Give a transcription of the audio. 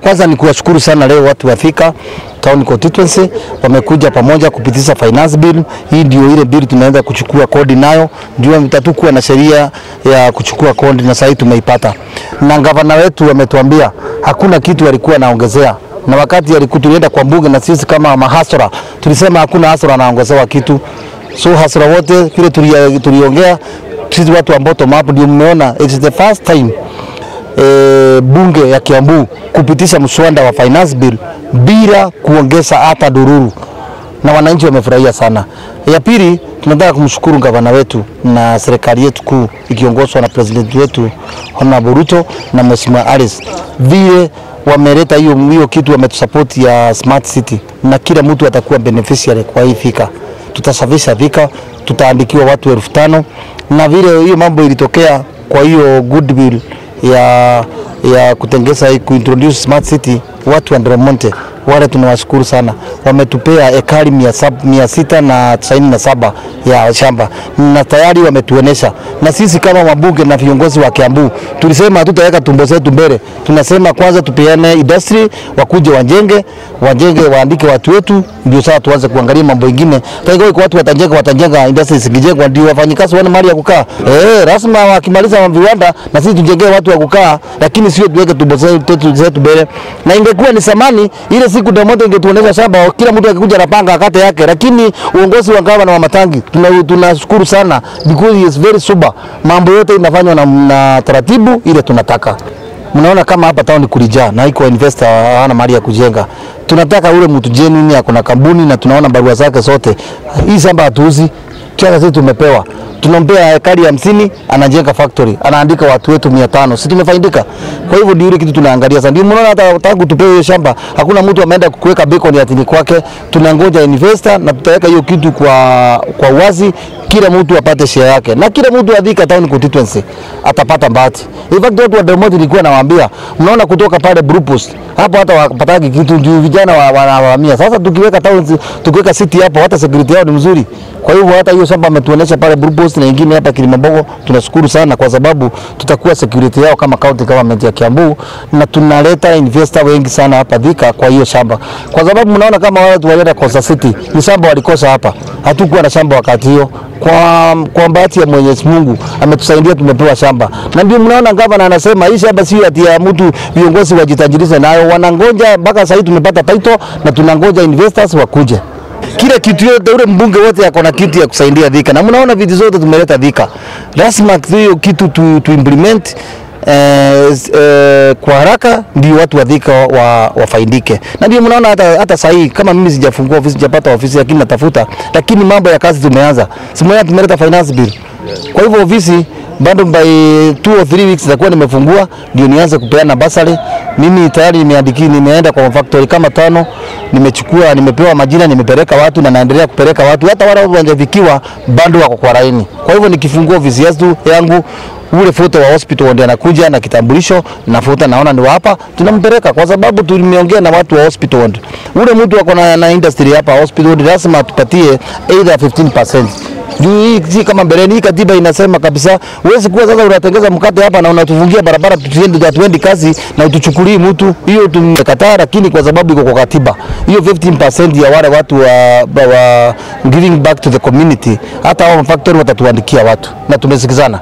kwanza ni kuwashukuru sana leo watu wa Thika Town Constituency wamekuja pamoja kupitisha finance bill. Hii ndio ile bill tunaanza kuchukua kodi nayo, ndio tutakuwa na sheria ya kuchukua kodi na sasa tumeipata, na gavana wetu wametuambia hakuna kitu alikuwa anaongezea. Na wakati tulienda kwa bunge na sisi kama mahasara tulisema hakuna hasara anaongezewa kitu, so hasara wote vile tuliongea sisi watu wa bottom up ndio mmeona it's the first time e, bunge ya Kiambu kupitisha mswada wa finance bill bila kuongeza hata dururu, na wananchi wamefurahia sana. Ya pili, tunataka kumshukuru gavana wetu na serikali yetu kuu ikiongozwa na president wetu Honorable Ruto na Mheshimiwa Alice vile wameleta hiyo hiyo kitu, wametusupport ya smart city, na kila mtu atakuwa beneficiary kwa hii fika. Tutasafisha fika, tutaandikiwa watu elfu tano na vile hiyo mambo ilitokea kwa hiyo goodwill ya ya kutengeza kuintroduce smart city, watu wa Ndremonte wale tunawashukuru sana, wametupea ekari mia, sab, mia sita na tisaini na saba ya shamba na tayari wametuonesha, na sisi kama wabunge na viongozi wa Kiambu tulisema hatutaweka tumbo zetu mbele. Tunasema kwanza tupeane industry, wakuje wajenge, wajenge, waandike watu wetu, ndio sasa tuanze kuangalia mambo mengine. Kwa watu watajenga, watajenga industry zikijengwa, ndio wafanyikazi wana mali ya kukaa. Eh, rasma wakimaliza viwanda na sisi tujengee watu wa kukaa, lakini sio tuweke tumbo zetu mbele, na ingekuwa ni samani ile siku Damoto ingetuonesha shamba, kila mtu akikuja anapanga akate yake, lakini uongozi wa gavana wa Matangi tunashukuru tuna sana because he is very sober. Mambo yote inafanywa na, na taratibu ile tunataka. Mnaona kama hapa town kulijaa na iko investor hana mali ya kujenga. Tunataka ule mtu genuine ako na kampuni na tunaona barua zake zote. Hii shamba hatuuzi, kiasi tumepewa tunampea ekari hamsini anajenga factory, anaandika watu wetu mia tano si tumefaidika? Kwa hivyo ndio ile kitu tunaangalia sasa. Ndio mnaona hata tangu tupewe hiyo shamba hakuna mtu ameenda kuweka bacon ya tini kwake. Tunangoja investor na tutaweka hiyo kitu kwa kwa wazi, kila mtu apate share yake na kila mtu wa Thika Town Constituency atapata bahati. In fact watu wa Delmont nilikuwa nawaambia, mnaona kutoka pale Blue Post hapo hata wapataki kitu juu vijana wanahamia. Sasa tukiweka town tukiweka city hapo hata security yao ni mzuri. Kwa hivyo hata hiyo shamba ametuonesha pale Blue Post na nyingine hapa Kilimambogo, tunashukuru sana kwa sababu tutakuwa security yao kama county government ya Kiambu, na tunaleta investor wengi sana hapa Thika kwa hiyo shamba, kwa sababu mnaona kama watu walienda Coastal City ni shamba walikosa hapa, hatukuwa na shamba wakati hiyo. Kwa, kwa bahati ya Mwenyezi Mungu ametusaidia, tumepewa shamba, na ndio mnaona gavana anasema hii shamba sio ati ya mtu viongozi wajitajirishe nayo, wanangoja mpaka sasa hivi tumepata title na tunangoja investors wakuje kila kitu yote, ule mbunge wote yako na kitu ya kusaidia Thika, na mnaona vitu zote tumeleta Thika. Lazima hiyo kitu tu, tu implement eh, eh, kwa haraka ndio watu wa Thika wa, wafaidike, na ndio mnaona hata, hata sahii kama mimi sijafungua ofisi, sijapata ofisi, lakini natafuta, lakini mambo ya kazi tumeanza. Simuona tumeleta finance bill, kwa hivyo ofisi bado by two or three weeks nitakuwa nimefungua ndio nianze kupeana basari. Mimi tayari nimeandiki, nimeenda kwa factory kama tano, nimechukua, nimepewa majina, nimepeleka watu na naendelea kupeleka watu, hata wale wanjavikiwa bado wako kwa laini. Kwa hivyo nikifungua ofisi yangu ule foto wa hospital ndio anakuja na kitambulisho na foto, naona ni hapa, tunampeleka kwa sababu tumeongea na watu wa hospital. Ule mtu ako na, na industry hapa hospital lazima tupatie either 15% juu hii si kama mbeleni. Hii katiba inasema kabisa, huwezi kuwa sasa unatengeza mkate hapa na unatufungia barabara tuende hatuendi kazi na utuchukulii mtu. Hiyo tumekataa, lakini kwa sababu iko kwa katiba hiyo 15% ya wale watu wa, wa giving back to the community, hata hao factory watatuandikia watu na tumesikizana.